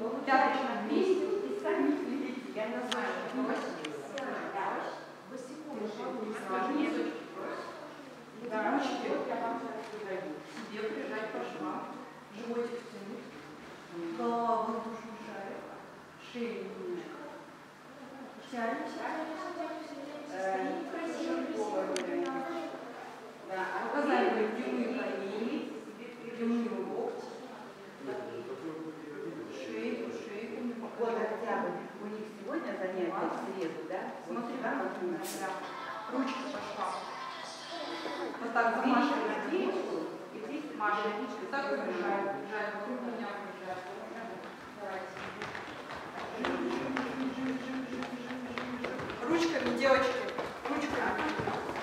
Подарочных листьев и самих листьев. Я не знаю, что Васикович. Да, ручки я вам сейчас даю. Себе прижать пошла. Животик тянуть. Голову душу шарик. Шею немножко. Тянем, тянем, тянем. Э, красиво, красиво. Да, а указали поймал срезу, да? Смотри, да, как у нас, да. Ручка пошла. Вот так замашивай на девочку, и здесь Маша, ручка так убежает, убежает, вокруг меня убежает. Давайте. Ручками, девочки, ручками.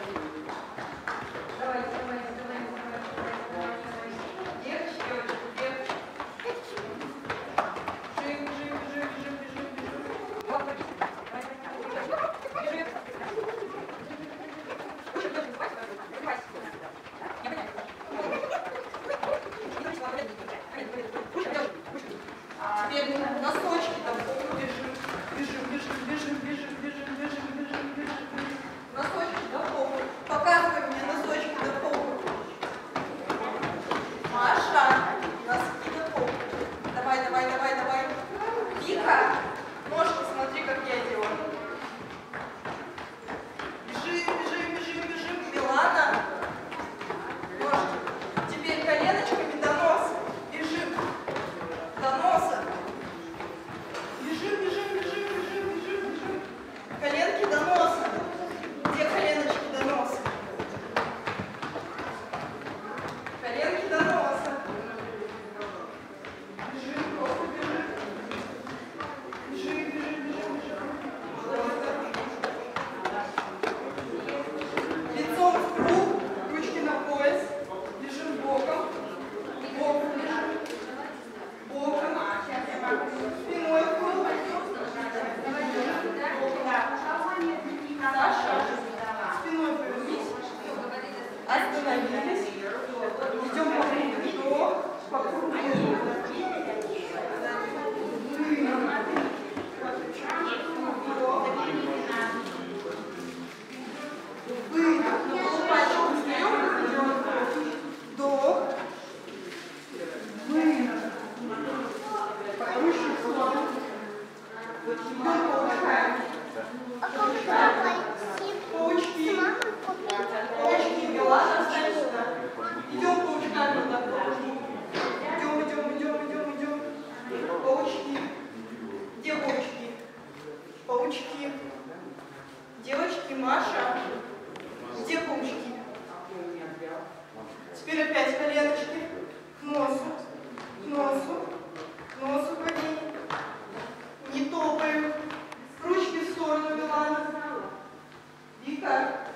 Thank you.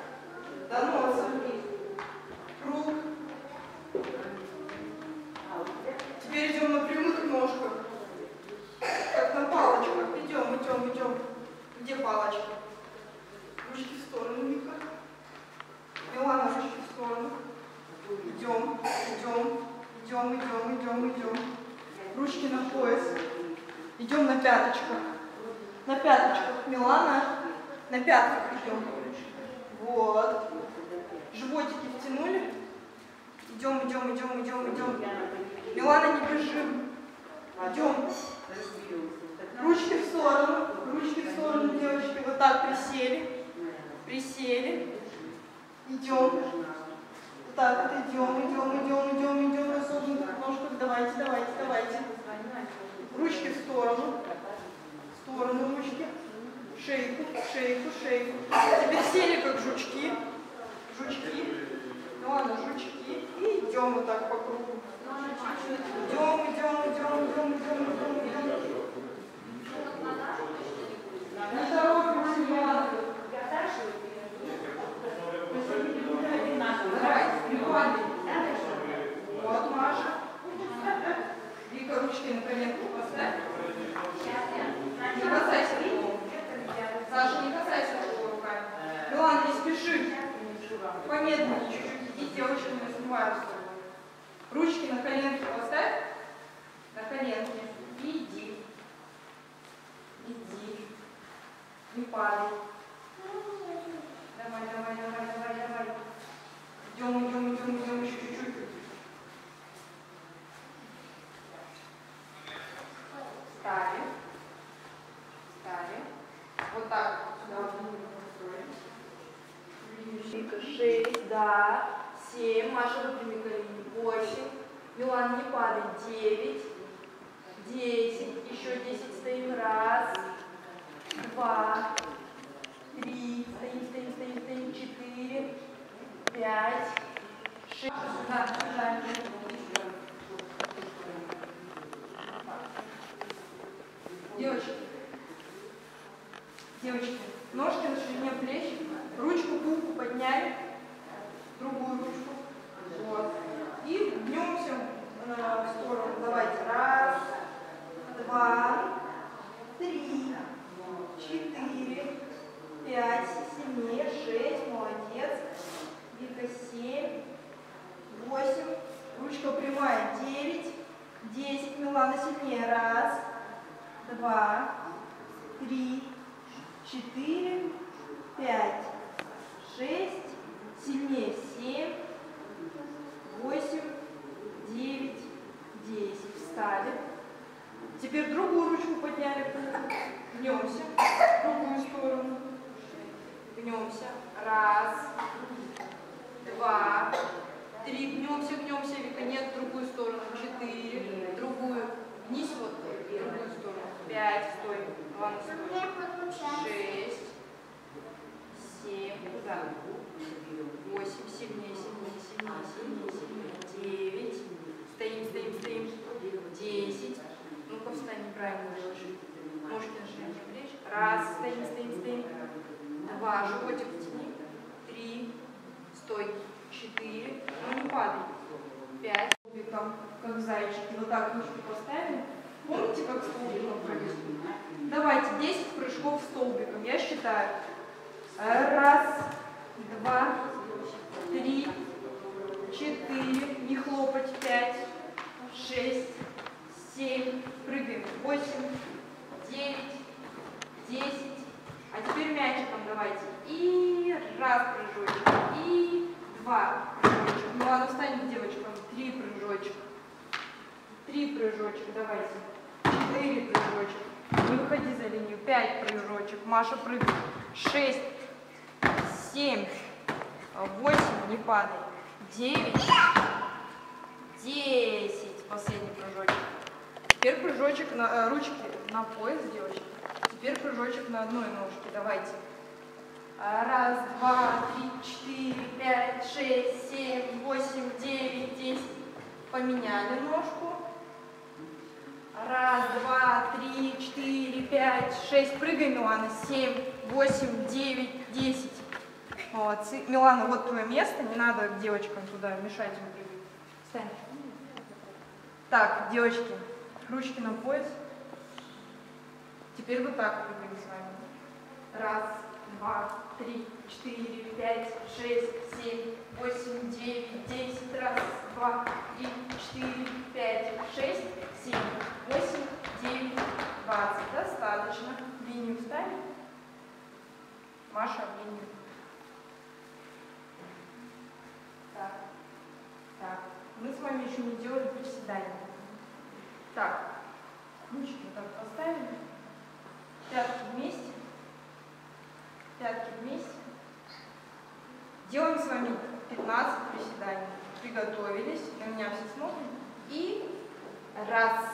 Давайте, давайте, давайте. Ручки в сторону. В сторону ручки. Шейку, шейку, шейку. Теперь сели как жучки. Жучки. Ну ладно, жучки. И идем вот так по кругу. Падай. Давай, давай, давай, давай, давай. Мячиком давайте. И раз прыжочек. И два прыжочек. Ну ладно, встань, девочка. Три прыжочка. Три прыжочек. Давайте. Четыре прыжочек. Не выходи за линию. Пять прыжочек. Маша прыгает. Шесть, семь, восемь, не падай. Девять, десять. Последний прыжочек. Теперь прыжочек на э, ручки на пояс, девочки. Теперь прыжочек на одной ножке. Давайте. А, Раз, два, три, четыре, пять, шесть, семь, восемь, девять, десять. Поменяли ножку. Раз, два, три, четыре, пять, шесть. Прыгай, Милана. Семь, восемь, девять, десять. Молодцы. Милана, вот твое место. Не надо девочкам туда мешать им прыгать. Встань. Так, девочки, ручки на пояс. Теперь вот так прыгаем с вами. Раз, два, три, четыре, пять, шесть, семь, восемь, девять, десять. Раз, два, три, четыре, пять, шесть, семь, восемь, девять, двадцать. Достаточно. Линию встали. Маша, в линию. Так, так. Мы с вами еще не делали приседания. Так, ручки так поставили. Пятки вместе. Пятки вместе. Делаем с вами 15 приседаний. Приготовились. На меня все смотрят. И раз.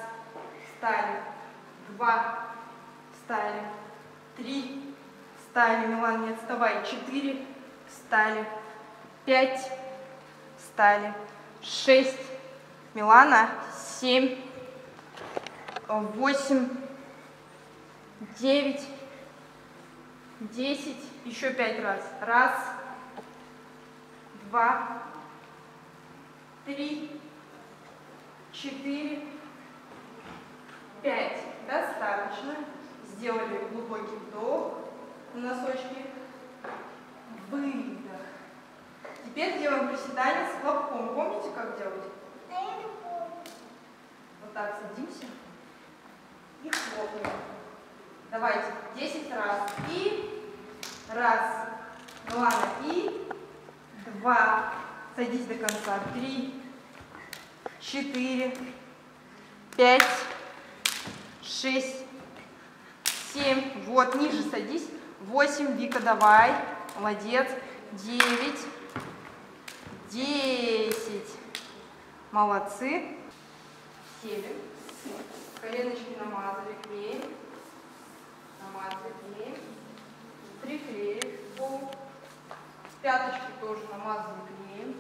Встали. Два. Встали. Три. Встали. Милан, не отставай. Четыре. Встали. Пять. Встали. Шесть. Милана. Семь. Восемь. Девять. Десять. Еще пять раз. Раз. Два. Три. Четыре. Пять. Достаточно. Сделали глубокий вдох на носочки. Выдох. Теперь делаем приседание с хлопком. Помните, как делать? Вот так садимся и хлопаем. Давайте. Десять раз. И раз. Ладно. И два. Садись до конца. Три. Четыре. Пять. Шесть. Семь. Вот, ниже садись. Восемь. Вика, давай. Молодец. Девять. Десять. Молодцы. Сели. Коленочки намазали клеем. Намазали клеем. Приклеили к полу. Пяточки тоже намазали клеем.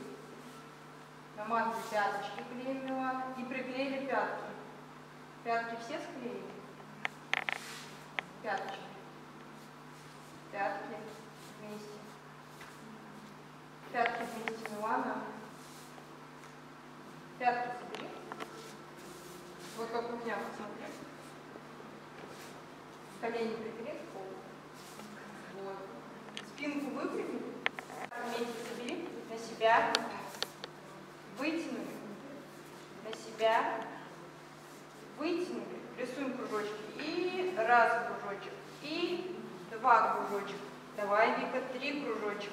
Намазали пяточки клеем. И приклеили пятки. Пятки все склеили? Пяточки. Пятки вместе. Пятки вместе Милана. Пятки собери. Вот как у меня, посмотри. Колени прикрепи к полу. Вот. Спинку выпрями. Вместе собери на себя. Вытянули. На себя. Вытянули. Рисуем кружочки. И раз кружочек. И два кружочка. Давай, Вика, три кружочка.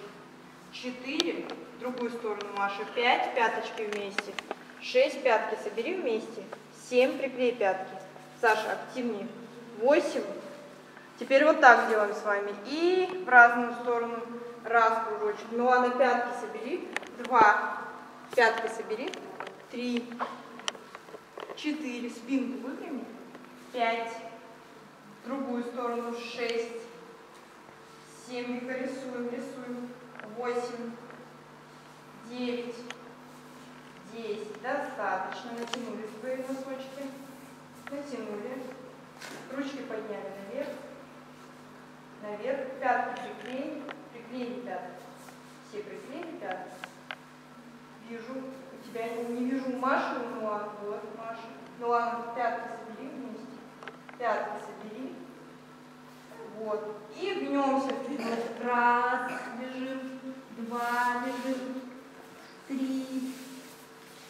Четыре. В другую сторону, Маша. Пять пяточки вместе. Шесть пятки собери вместе. Семь приклей пятки. Саша, активнее. Восемь. Теперь вот так делаем с вами. И в разную сторону. Раз кружочек. Милана, пятки собери. Два. Пятки собери. Три. Четыре. Спинку выпрями. Пять. Другую сторону. Шесть. Семь. Рисуем, рисуем. Восемь. Девять. Десять. Достаточно. Натянули свои носочки. Натянули. Ручки подняли наверх. Наверх. Пятки приклеили. Приклеили пятки. Все приклеили пятки. Вижу. У тебя не, вижу Машу. Ну ладно, вот Маша. Ну ладно, пятки собери вместе. Пятки собери. Вот. И гнемся вперед. Раз. Бежим. Два. Бежим. Три.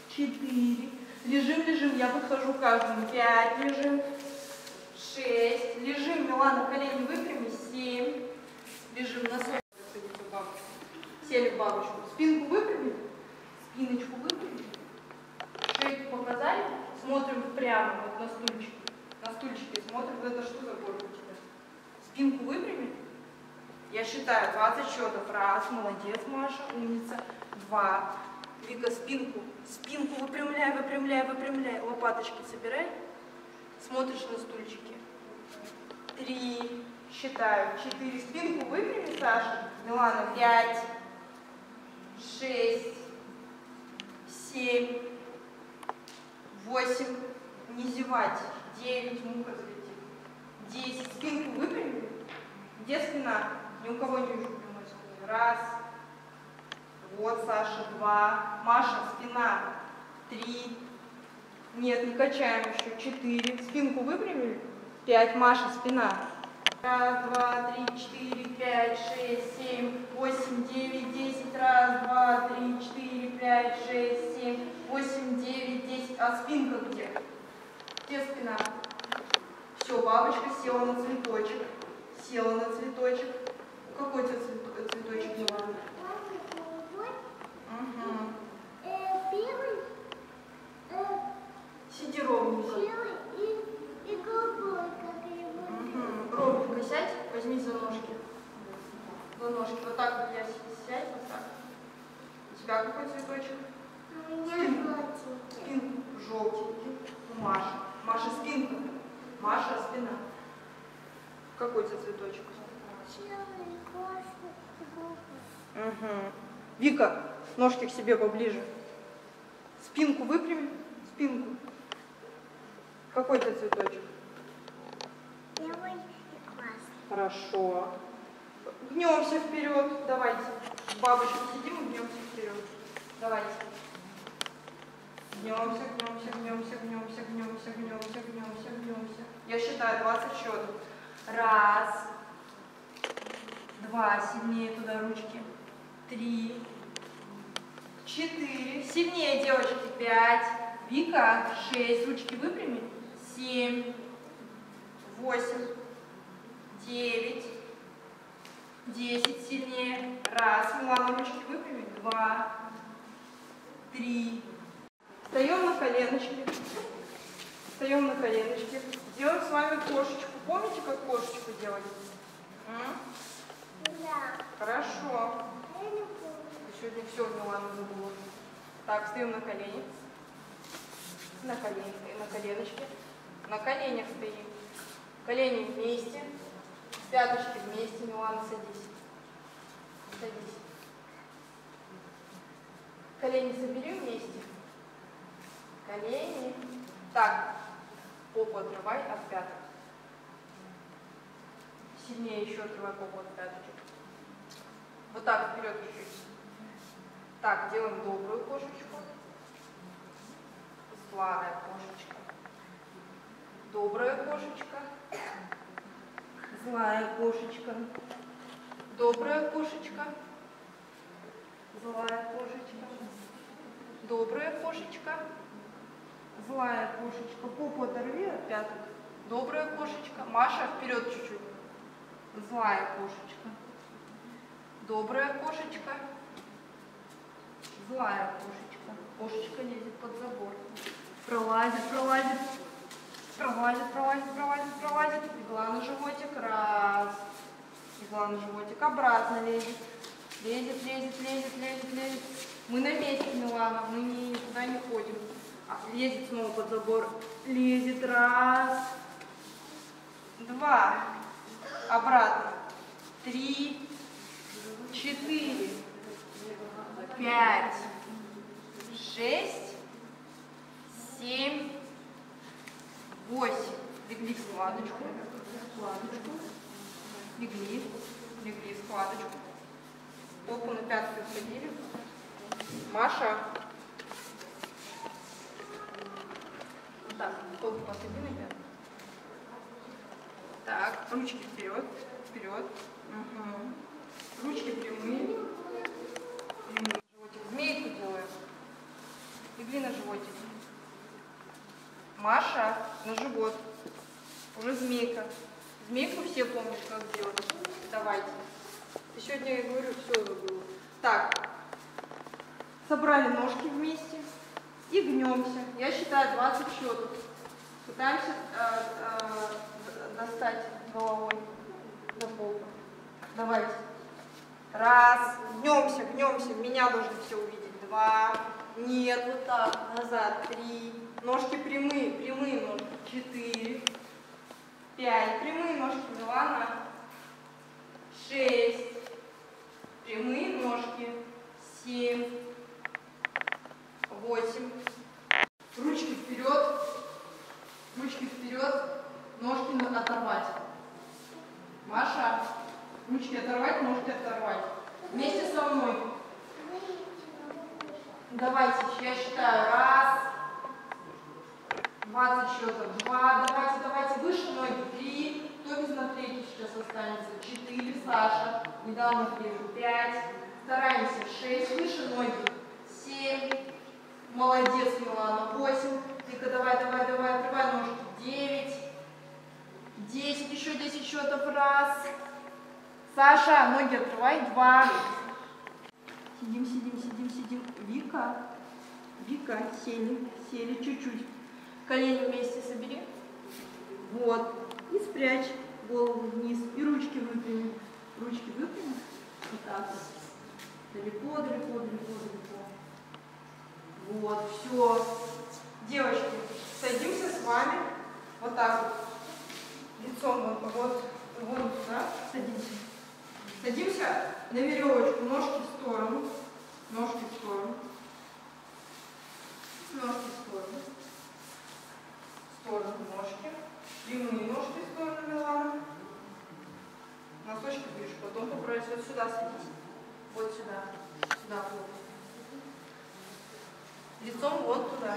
Четыре. Лежим, лежим. Я подхожу к каждому. Пять. Лежим. Шесть. Лежим. Милана, колени выпрями. Семь. Лежим на сон. Сели в бабочку. Спинку выпрямили. Спиночку выпрямили. Шейку показали. Смотрим прямо вот на стульчике. На стульчике смотрим. Это что за горка у тебя? Спинку выпрямили. Я считаю 20 счетов. Раз, молодец, Маша, умница. Два. Вика, спинку. Спинку выпрямляй, выпрямляй, выпрямляй. Лопаточки собирай. Смотришь на стульчики. Три. Считаю. Четыре. Спинку выпрями, Саша. Милана. Пять. Шесть. Семь. Восемь. Не зевать. Девять. Муха залетит. Десять. Спинку выпрямили. Где спина? Ни у кого не вижу прямой спины. Раз. Вот, Саша, два. Маша, спина. Три. Нет, не качаем еще. Четыре. Спинку выпрямили. Пять. Маша, спина. Раз, два, три, четыре, пять, шесть, семь, восемь, девять, десять. Раз, два, три, четыре, пять, шесть, семь, восемь, девять, десять. А спинка где? Где спина? Все, бабочка села на цветочек. Села на цветочек. Какой у тебя цвет- цветочек, Милана? Угу. Сиди ровненько. Угу. Ровненько сядь, возьми за ножки. За ножки. Вот так вот я сядь, вот так. У тебя какой цветочек? Спинку. Желтенький. У Маши. Маша спинка. Маша спина. Какой у тебя цветочек? Угу. Вика, ножки к себе поближе. Спинку выпрями. Спинку. Какой тебя цветочек? Хорошо. Гнемся вперед. Давайте. Бабочки сидим и гнемся вперед. Давайте. Гнемся, гнемся, гнемся, гнемся, гнемся, гнемся, гнемся, гнемся. Я считаю 20 счетов. Раз. Два. Сильнее туда ручки. Три. Четыре. Сильнее, девочки. Пять. Вика. Шесть. Ручки выпрями. Семь. Восемь. девять, десять сильнее. Раз, Милана, ручки выпрями. Два, три. Встаем на коленочки. Встаем на коленочки. Делаем с вами кошечку. Помните, как кошечку делать? М? Хорошо. Сегодня все Милана забыла. Так, встаем на колени. На колени, на коленочки. На коленях стоим. Колени вместе. Пяточки вместе. Милана, садись. Садись. Колени собери вместе. Колени. Так. Попу отрывай от пяток. Сильнее еще отрывай попу от пяточек. Вот так вперед чуть-чуть. Так, делаем добрую кошечку. Злая кошечка. Добрая кошечка. Злая кошечка. Добрая кошечка. Злая кошечка. Добрая кошечка. Злая кошечка. Попу оторви от пяток. Добрая кошечка. Маша, вперед чуть-чуть. Злая кошечка. Добрая кошечка. Злая кошечка. Кошечка лезет под забор. Пролазит, пролазит. Пролазит, пролазит, пролазит, пролазит. Игла на животик. Раз. Игла на животик. Обратно лезет. Лезет, лезет, лезет, лезет, лезет. Мы на месте, Милана. Мы ни- никуда не ходим. А, лезет снова под забор. Лезет. Раз. Два. Обратно. Три. Четыре. Пять. Шесть. Семь. Восемь. Легли в складочку. Складочку. Легли. Легли в складочку. Попу на пятки усадили. Маша. Вот так, попу посади на пятки. Так, ручки вперед, вперед. Мгм. Ручки прямые. Прямые. Животик. Змейку делаем. Легли на животик. Маша на живот. Уже змейка. Змейку все помнят, как делать. Давайте. Сегодня я говорю, все забыла. Так. Собрали ножки вместе и гнемся. Я считаю 20 счетов. Пытаемся э, э, достать головой до пола. Давайте. Раз. Гнемся, гнемся. Меня должны все увидеть. Два. Нет, вот так. Назад. Три. Ножки прямые, прямые ножки. Четыре. Пять. Прямые ножки. Милана. Шесть. Прямые ножки. Семь. Восемь. Ручки вперед. Ручки вперед. Ножки на- оторвать. Маша. Ручки оторвать, ножки оторвать. Вместе со мной. Давайте, я считаю. Раз. 20 счетов. Два. Давайте, давайте. Выше ноги. Три. Кто без наклейки сейчас останется? Четыре. Саша. Не дал наклейку. Пять. Стараемся. Шесть. Выше ноги. Семь. Молодец, Милана. Восемь. Ты-ка давай, давай, давай. Открывай ножки. Девять. Десять. Еще десять счетов. Раз. Саша, ноги открывай. Два. Сидим, сидим, сидим, сидим. Вика. Вика, сели, сели чуть-чуть. Колени вместе собери. Вот. И спрячь голову вниз. И ручки выпрями. Ручки выпрями. Вот так вот. Далеко, далеко, далеко, далеко. Вот, все. Девочки, садимся с вами вот так вот. Лицом вот, вот, вот сюда. Садимся. Садимся на веревочку, ножки в сторону. Ножки в сторону. Ножки в сторону. Сторону ножки. Прямые ножки в сторону Милана. Носочки ближе. Потом поправить вот сюда садись. Вот сюда. Сюда вот. Лицом вот туда.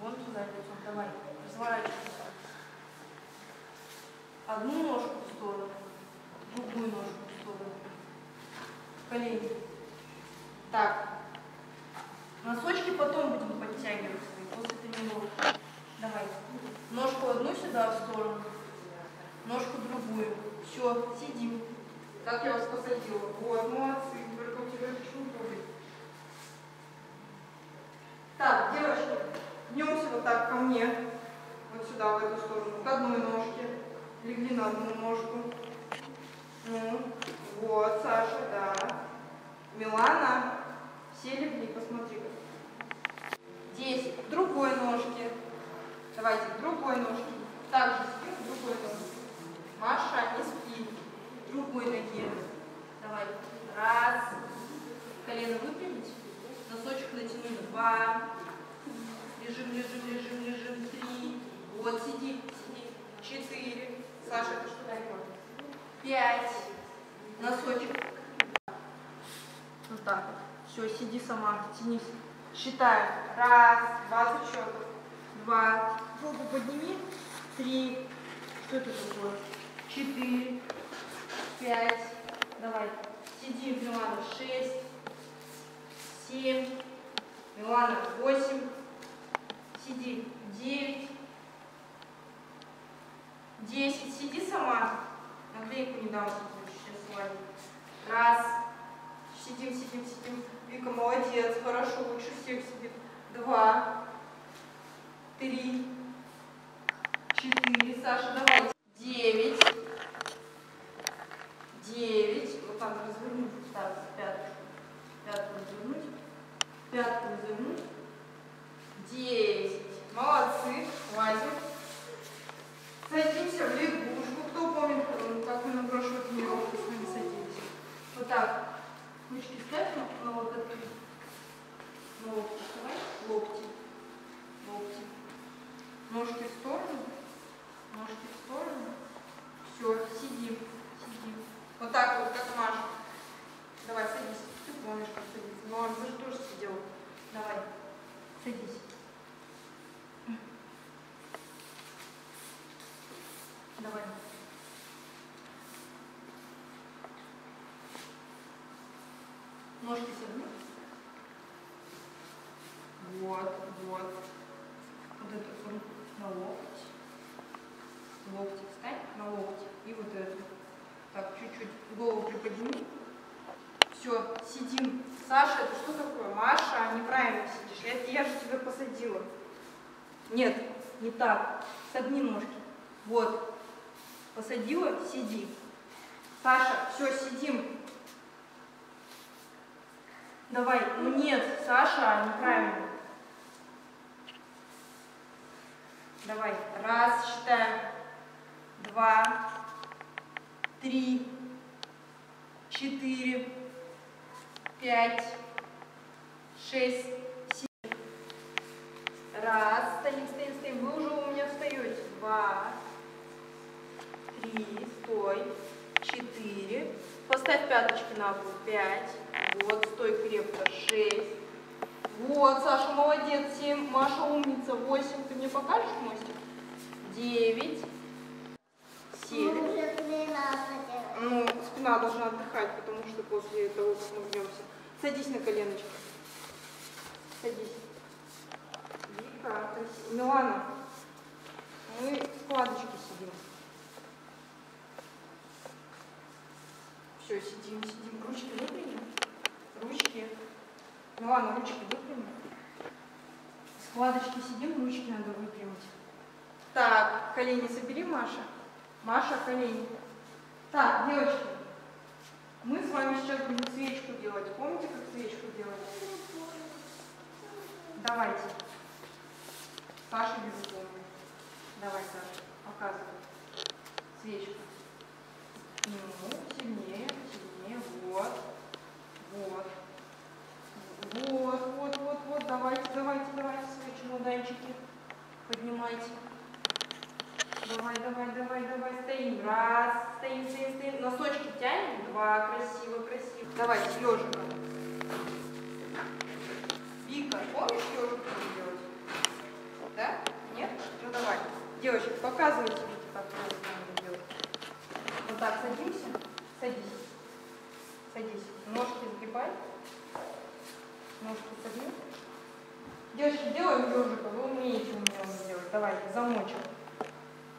Вот туда лицом. Давай. Разворачивайся. Одну ножку в сторону. Другую ножку в сторону. Колени. Так. Носочки потом будем подтягивать после тренировки. Давай. Ножку одну сюда в сторону. Ножку другую. Все, сидим. Как я вас посадила? Вот, молодцы. 20 счетов. 2. Руку подними. три, Что это такое? 4. 5. Давай. Сиди, Милана. 6. 7. Милана. восемь, Сиди. 9. 10. Сиди сама. Наклейку не дам. Сейчас слайд. Раз. Сидим, сидим, сидим. Вика, молодец. Хорошо, лучше всех сидит. Два. Три. Четыре. Саша, давай. Девять. Девять. Вот так развернуть. Так, пятку. Пятку развернуть. Пятку развернуть. Десять. Молодцы. Хватит. Садимся в лягушку. Кто помнит, э, как мы на прошлой тренировке с вами садились? Вот так. Ручки ставь на, на вот эту. На локти вставай. Локти. Локти. Ножки в сторону. Ножки в сторону. Все, сидим. Сидим. Вот так вот, как Маша. Давай, садись. Ты помнишь, как садиться. Ну, ты же тоже сидела. Давай. Садись. Давай. Ножки согни. Вот, вот. Вот эту руку на локоть. Локти встань на локти. И вот эту. Так, чуть-чуть голову приподними. Все, сидим. Саша, это что такое? Маша, неправильно сидишь. Я, я же тебя посадила. Нет, не так. Согни ножки. Вот. Посадила, сиди. Саша, все, сидим. Давай. Ну нет, Саша, неправильно. Давай. Раз, считаем. Два. Три. Четыре. Пять. Шесть. Семь. Раз. Стоим, стоим, стоим. Вы уже у меня встаете. Два. Три. Стой. Четыре. Поставь пяточки на пол. Пять. Вот, стой крепко. Шесть. Вот, Саша, молодец. Семь. Маша умница. Восемь. Ты мне покажешь мостик? Девять. Семь. Ну, спина должна отдыхать, потому что после того, как мы гнемся. Садись на коленочки. Садись. Вика, красиво. Милана, мы в складочке сидим. Все, сидим, сидим. Ручки выпрями. Ручки. Милана, ручки выпрями. Складочки сидим, ручки надо выпрямить. Так, колени собери, Маша. Маша, колени. Так, девочки, мы с вами сейчас будем свечку делать. Помните, как свечку делать? Давайте. Саша безусловно. Давай, Саша, показывай. Свечку. Ну, сильнее, сильнее. Вот. Вот. Вот, вот, вот, вот. Давайте, давайте, давайте свои чемоданчики. Поднимайте. Давай, давай, давай, давай, стоим. Раз, стоим, стоим, стоим. Носочки тянем. Два, красиво, красиво. Давайте, ежиком. Вика, помнишь ежик будем делать? Да? Нет? Ну давай. Девочки, показывайте Вике, как ежик надо делать. Вот так, садимся. Садись. Садись. Ножки сгибай. Ножки согни. Девочки, делаем ежика. Вы умеете у меня уже делать. Давайте, замочек.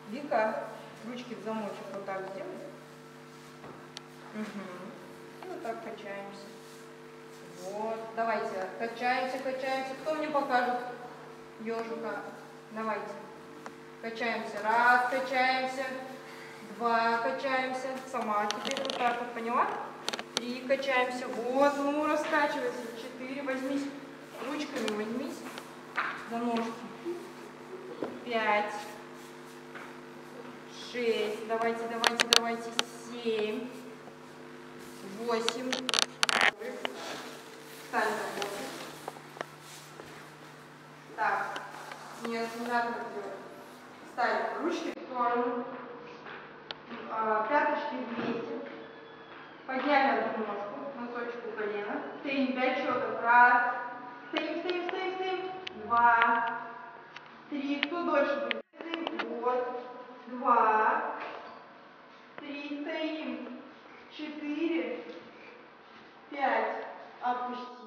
Вика, Ручки в замочек вот так сделай. Угу. И вот так качаемся. Вот. Давайте. Качаемся, качаемся. Кто мне покажет ежика? Давайте. Качаемся. Раз, качаемся. Два, качаемся. Сама теперь вот так вот, поняла? Три, качаемся. Вот, ну, раскачивайся. Четыре, возьмись. Ручками возьмись. За ножки. Пять. Шесть. Давайте, давайте, давайте. Семь. Восемь. Встань. Так, нет, назад. Ставим ручки в сторону. А, пяточки вместе. Подняли одну ножку, носочек у колена. Стоим пять счетов. Раз. Стоим, стоим, стоим, стоим. Два. Три. Кто дольше будет? Стоим. Вот. Два. Три. Стоим. Четыре. Пять. Опустим.